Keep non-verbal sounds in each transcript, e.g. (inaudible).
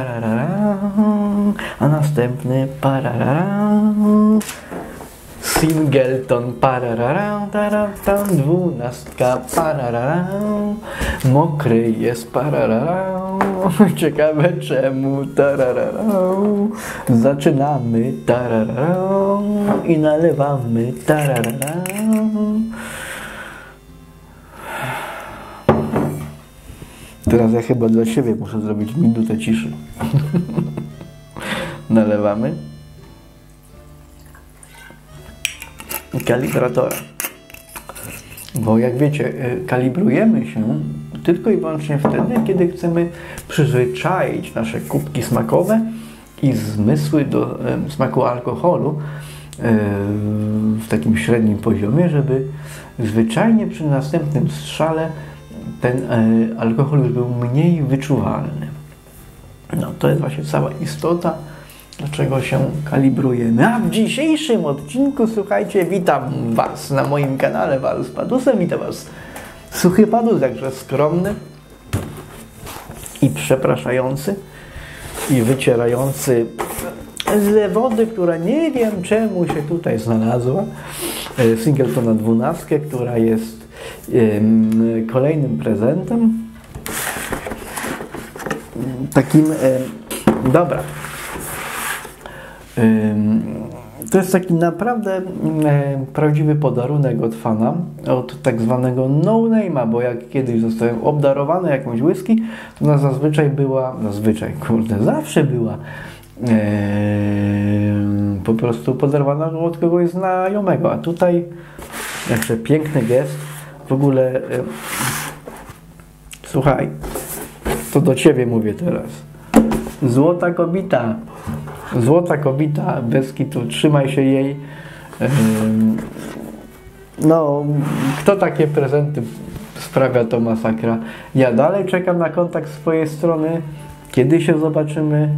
pararara, a następny pararara. Singleton pararara, tam dwunastka pararara, mokry jest pararara, ciekawe czemu tararara, zaczynamy tararara i nalewamy tararara. Teraz ja chyba dla siebie muszę zrobić minutę ciszy. (laughs) Nalewamy. kalibratora. Bo jak wiecie, y, kalibrujemy się tylko i wyłącznie wtedy, kiedy chcemy przyzwyczaić nasze kubki smakowe i zmysły do y, smaku alkoholu y, w takim średnim poziomie, żeby zwyczajnie przy następnym strzale ten alkohol już był mniej wyczuwalny. No to jest właśnie cała istota dlaczego się kalibrujemy. A w dzisiejszym odcinku, słuchajcie, witam Was na moim kanale Walus Padusem. Witam Was suchy padus, jakże skromny i przepraszający i wycierający z wody, która nie wiem czemu się tutaj znalazła. E, Singletona 12, która jest kolejnym prezentem. Takim, dobra, to jest taki naprawdę prawdziwy podarunek od fana, od tak zwanego no-name'a, bo jak kiedyś zostałem obdarowany jakąś whisky, to ona zazwyczaj była, zazwyczaj, kurde, zawsze była po prostu podarowana od kogoś znajomego, a tutaj jeszcze piękny gest, w ogóle słuchaj, to do Ciebie mówię teraz. Złota kobita, Złota kobita, bez kitu, trzymaj się jej. No, kto takie prezenty sprawia, to masakra. Ja dalej czekam na kontakt swojej strony. Kiedy się zobaczymy?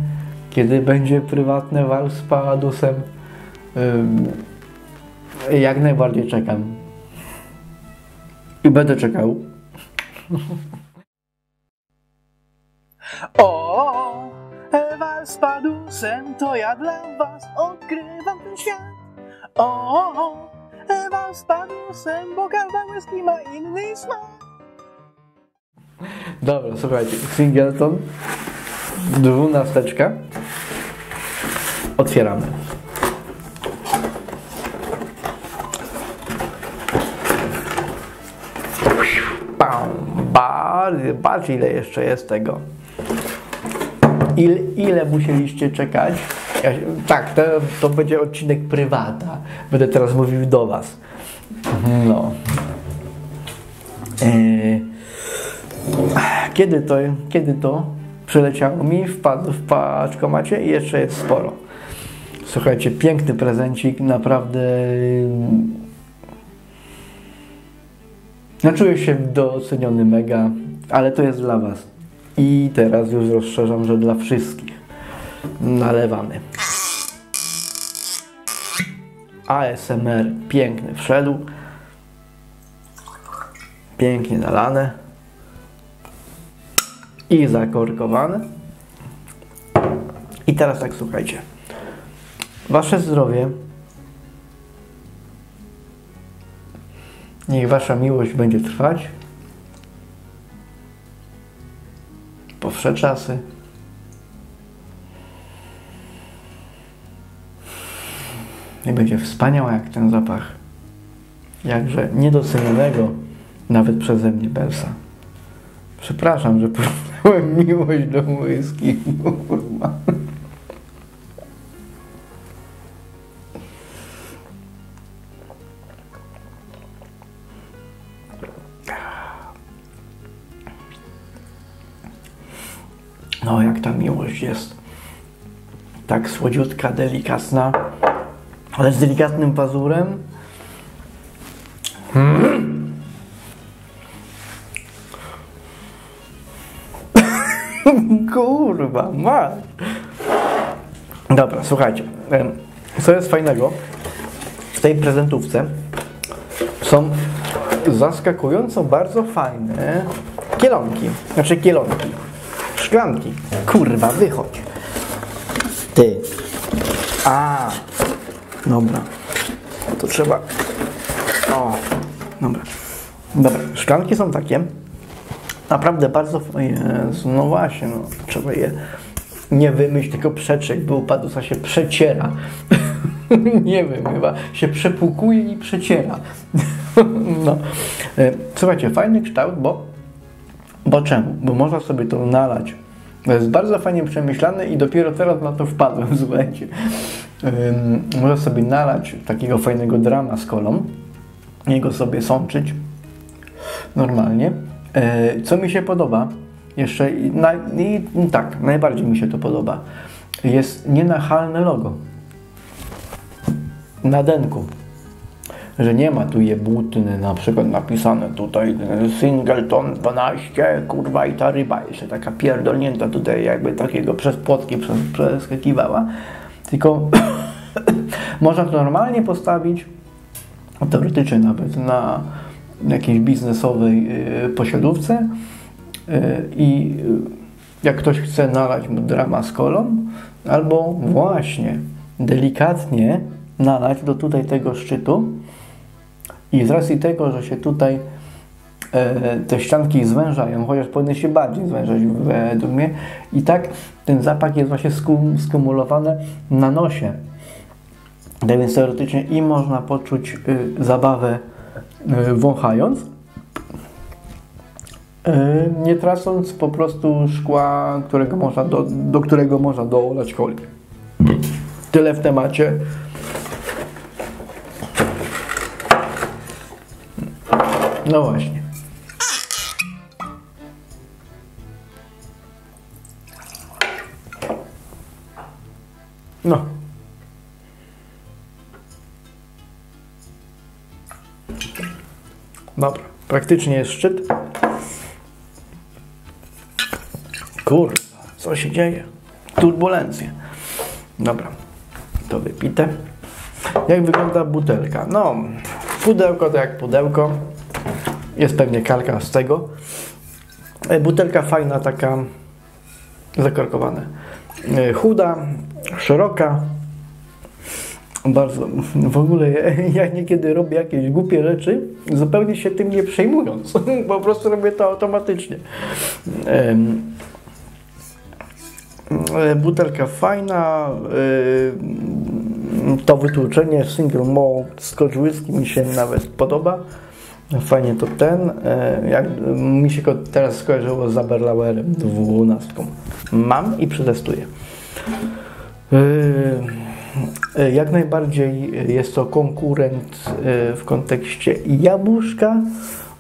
Kiedy będzie prywatne wal z Paladusem? Jak najbardziej czekam. I będę czekał. O, Ewa z Padusem, to ja dla was odkrywam ten świat. O, Ewa z Padusem, bo każda whisky ma inny smak. Dobra, słuchajcie, Singleton, dwunasteczka. Otwieramy. Bardzo, patrz ile jeszcze jest tego. Ile, ile musieliście czekać? Ja, tak, to, to będzie odcinek prywata. Będę teraz mówił do Was. No. E, kiedy to, kiedy to przyleciało mi, wpadł w paczkomacie i jeszcze jest sporo. Słuchajcie, piękny prezencik, naprawdę. No, czuję się doceniony mega, ale to jest dla Was. I teraz już rozszerzam, że dla wszystkich. Nalewamy. ASMR piękny wszedł. Pięknie nalane. I zakorkowane. I teraz tak słuchajcie. Wasze zdrowie. Niech wasza miłość będzie trwać. po wsze czasy. I będzie wspaniała jak ten zapach. Jakże niedocenionego nawet przeze mnie Belsa. Przepraszam, że porównałem miłość do whisky. jest tak słodziutka, delikatna, ale z delikatnym pazurem. Hmm. (laughs) Kurwa, ma. Dobra, słuchajcie. Co jest fajnego w tej prezentówce? Są zaskakująco bardzo fajne kielonki. Znaczy kielonki. Szklanki. Kurwa, wychodź. Ty. A. Dobra. To trzeba... O. Dobra. Dobra. Szklanki są takie. Naprawdę bardzo... Jezu, no właśnie, no. Trzeba je nie wymyśl, tylko przeczek, bo upadł, się przeciera. (laughs) nie wiem, chyba się przepłukuje i przeciera. (laughs) no. E, Słuchajcie, fajny kształt, bo, bo czemu? Bo można sobie to nalać. To jest bardzo fajnie przemyślane i dopiero teraz na to wpadłem, (laughs) słuchajcie. Można sobie nalać takiego fajnego drama z kolą, jego sobie sączyć normalnie. E, Co mi się podoba, jeszcze i tak, najbardziej mi się to podoba, jest nienachalne logo na denku. Że nie ma tu jebutny na przykład napisane tutaj Singleton 12, kurwa i ta ryba jeszcze taka pierdolnięta tutaj jakby takiego przez płotki przeskakiwała. Tylko (coughs) można to normalnie postawić teoretycznie nawet na jakiejś biznesowej y, posiadówce y, i y, jak ktoś chce nalać mu drama z kolą, albo właśnie delikatnie nalać do tutaj tego szczytu i z racji tego, że się tutaj e, te ścianki zwężają, chociaż powinny się bardziej zwężać według mnie i tak ten zapach jest właśnie skum, skumulowany na nosie. Tak więc teoretycznie i można poczuć y, zabawę y, wąchając, y, nie tracąc po prostu szkła, którego można do, do którego można dolać coli. Tyle w temacie. No właśnie. No. Dobra, praktycznie jest szczyt. Kurwa, co się dzieje? Turbulencje. Dobra, to wypite. Jak wygląda butelka? No, pudełko to jak pudełko. Jest pewnie kalka z tego. E, Butelka fajna, taka zakorkowana. E, Chuda, szeroka. Bardzo. W ogóle ja, (laughs) niekiedy robię jakieś głupie rzeczy, zupełnie się tym nie przejmując. (laughs) Po prostu robię to automatycznie. E, Butelka fajna. To wytłuczenie single malt Scotch whisky mi się nawet podoba. Fajnie to ten. e, Jak mi się go teraz skojarzyło z Aberlauerem 12. Mam i przetestuję. E, Jak najbardziej jest to konkurent e, w kontekście jabłuszka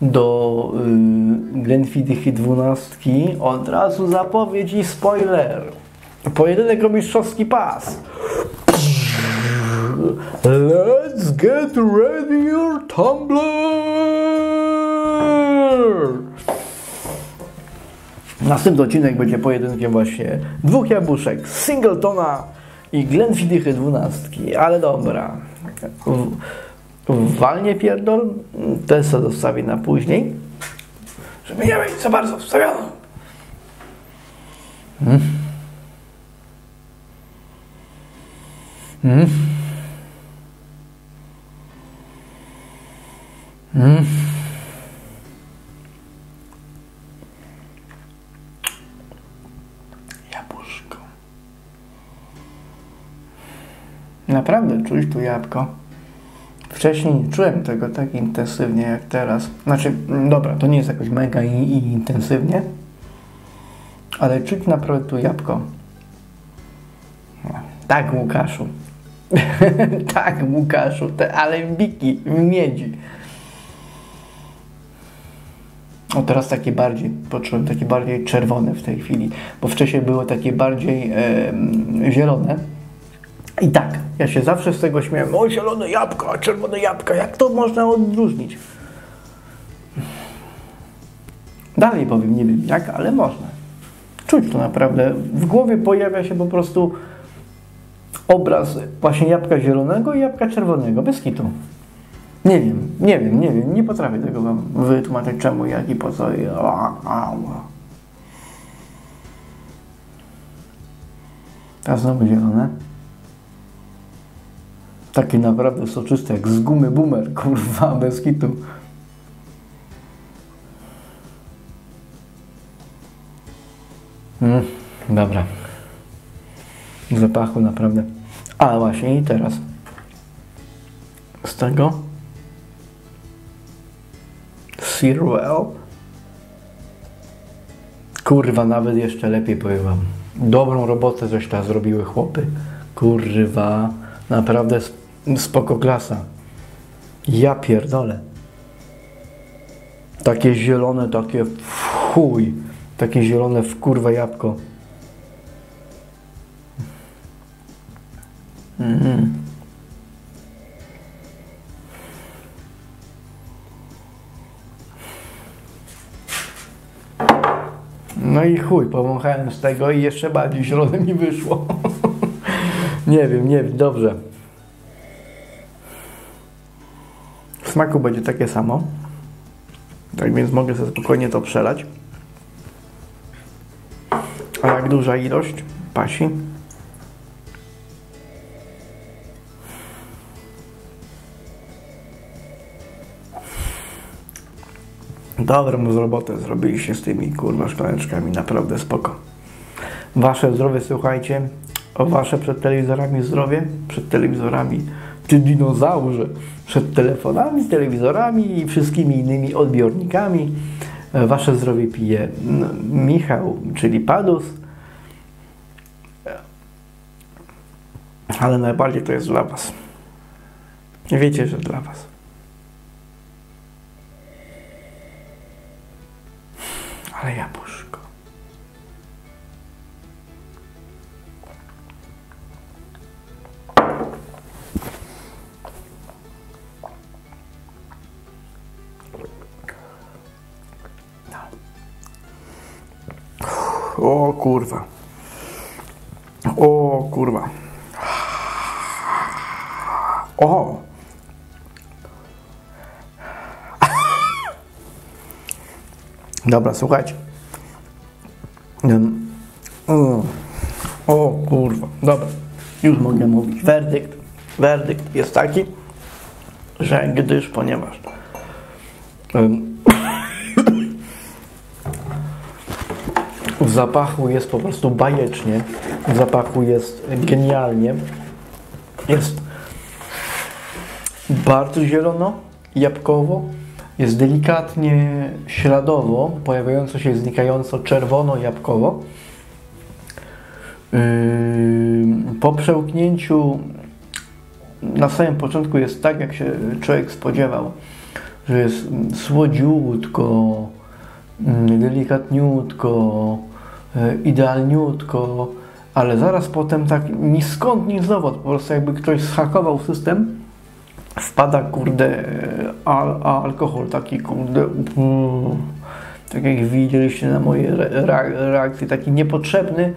do Glenfiddychy 12. Od razu zapowiedź i spoiler. Pojedynek o mistrzowski pas. Let's get ready your tumbler! Następny odcinek będzie pojedynkiem właśnie dwóch jabłuszek, Singletona i Glenfiddychy 12. Ale dobra. W- Walnie pierdol, ten co zostawi na później. Żeby nie mieć za bardzo wstawiono. Mm. Mm. Naprawdę czuć tu jabłko. Wcześniej nie czułem tego tak intensywnie jak teraz. Znaczy, mm, dobra, to nie jest jakoś mega i, i intensywnie, ale czuć naprawdę tu jabłko. Tak, Łukaszu. (laughs) tak, Łukaszu, te alembiki w miedzi. O, teraz takie bardziej, poczułem takie bardziej czerwone w tej chwili, bo wcześniej było takie bardziej em, zielone. I tak, ja się zawsze z tego śmiałem. O, zielone jabłko, a czerwone jabłka, jak to można odróżnić? Dalej powiem, nie wiem jak, ale można. Czuć to naprawdę. W głowie pojawia się po prostu obraz właśnie jabłka zielonego i jabłka czerwonego, bez kitu. Nie wiem, nie wiem, nie wiem, nie potrafię tego wam wytłumaczyć czemu, jak i po co. A znowu zielone. Takie naprawdę soczyste, jak z gumy boomer, (laughs) kurwa, bez kitu. Mm, dobra. Zapachu naprawdę. A właśnie i teraz. Z tego. Sirwell. Kurwa, nawet jeszcze lepiej powiem wam. Dobrą robotę tam zrobiły chłopy. Kurwa, naprawdę spoko klasa. Ja pierdolę. Takie zielone, takie w chuj. Takie zielone w kurwa jabłko. Mhm. No i chuj, powąchałem z tego i jeszcze bardziej zielone mi wyszło. (laughs) nie wiem, nie wiem, dobrze. Smaku będzie takie samo. Tak więc mogę sobie spokojnie to przelać. A jak duża ilość pasi? Dobrą robotę zrobiliście z tymi kurwa szklaneczkami, naprawdę spoko. Wasze zdrowie, słuchajcie, o wasze przed telewizorami zdrowie, przed telewizorami, ty dinozaurze, przed telefonami, telewizorami i wszystkimi innymi odbiornikami. E, Wasze zdrowie pije Michał, czyli Padus, E, ale najbardziej to jest dla was. Wiecie, że dla was. Ale jabłuszko. O kurwa. O kurwa. O. Dobra, słuchajcie. O, o kurwa, dobra, już mogę mówić. Werdykt, werdykt jest taki, że gdyż, ponieważ em, zapachu jest po prostu bajecznie, w zapachu jest genialnie, jest bardzo zielono, jabłkowo, jest delikatnie śladowo, pojawiająco się znikająco czerwono-jabłkowo. Yy, Po przełknięciu na samym początku jest tak, jak się człowiek spodziewał, że jest słodziutko, mm, delikatniutko, idealniutko, ale zaraz potem tak ni skąd, ni zowąd, po prostu jakby ktoś zhakował system, wpada, kurde, al, alkohol taki, kurde, mm, tak jak widzieliście na mojej re, re, reakcji, taki niepotrzebny,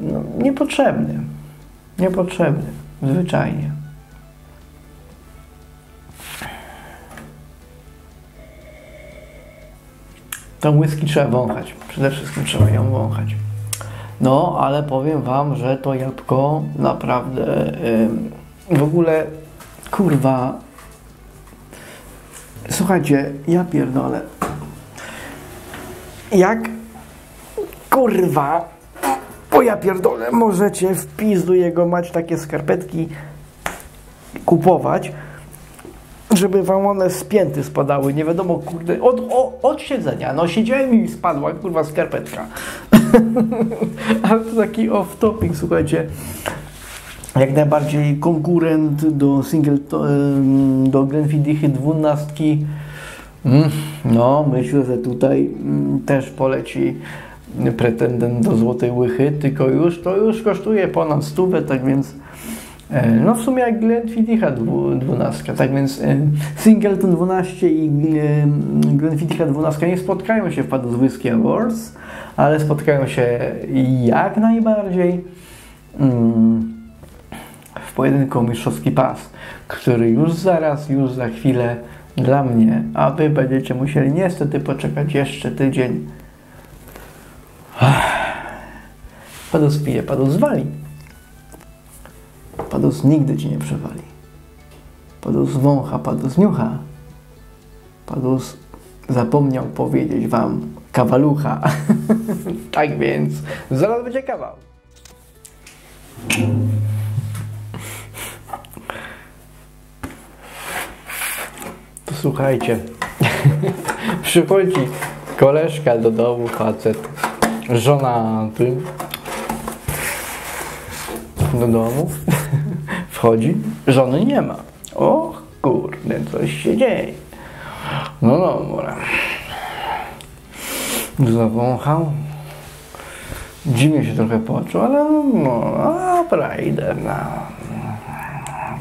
no, niepotrzebny, niepotrzebny, zwyczajnie. Tą whisky trzeba wąchać, przede wszystkim trzeba ją wąchać. No, ale powiem Wam, że to jabłko naprawdę ym, w ogóle kurwa. Słuchajcie, ja pierdolę. Jak kurwa, o ja pierdolę, możecie w pizdu jego mać takie skarpetki kupować, żeby wam one z pięty spadały, nie wiadomo, kurde, od, o, od siedzenia, no siedziałem i spadła, kurwa, skarpetka. (laughs) Ale to taki off-topic, słuchajcie, jak najbardziej konkurent do single, do Glenfidichy 12. Mm, No, myślę, że tutaj mm, też poleci pretendent do Złotej Łychy, tylko już to już kosztuje ponad stówę, tak więc No w sumie jak Glenfiddicha 12. Tak więc e, Singleton 12 i e, Glenfiddicha 12 nie spotkają się w Whisky Awards, ale spotkają się jak najbardziej mm, w pojedynku mistrzowski pas, który już zaraz, już za chwilę dla mnie, a wy będziecie musieli niestety poczekać jeszcze tydzień. Padus pije, padus wali. Padus nigdy ci nie przewali. Padus wącha, padus niucha. Padus zapomniał powiedzieć wam kawalucha. (laughs) tak więc zaraz będzie kawał. To słuchajcie. (laughs) Przychodzi koleżka do domu, facet, żona ty, do domu, wchodzi, żony nie ma. O kurde, coś się dzieje. No dobra. Zawąchał. Dziwnie się trochę poczuł, ale no, dobra, idę na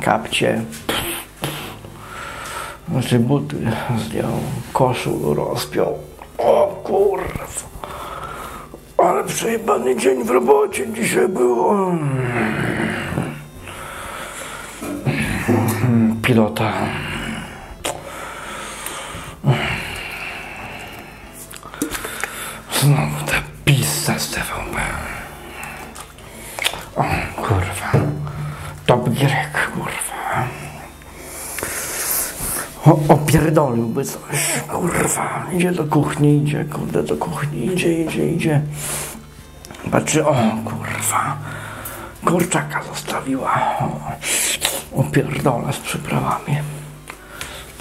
kapcie. Znaczy buty zdjął, koszul rozpiął. O kurwa. Ale przejebany dzień w robocie dzisiaj było. Pilota. Znowu ta pizza z TVP. O kurwa. Top Gierek, kurwa. O, opierdoliłby coś, kurwa. Idzie do kuchni, idzie, kurde, do kuchni, idzie, idzie, idzie. Patrzy, o, kurwa. Kurczaka zostawiła. O, opierdola z przyprawami.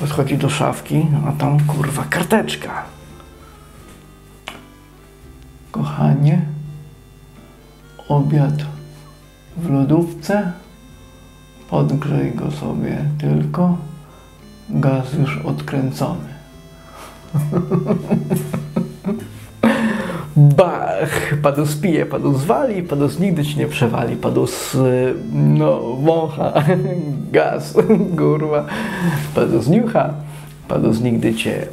Podchodzi do szafki, a tam, kurwa, karteczka. Kochanie, obiad w lodówce. Podgrzej go sobie tylko. Gaz już odkręcony. (laughs) Bach! Padus pije, padus wali, padus nigdy ci nie przewali, padus, no, wącha, (laughs) gaz, (laughs) kurwa, padus niucha, padus nigdy cię...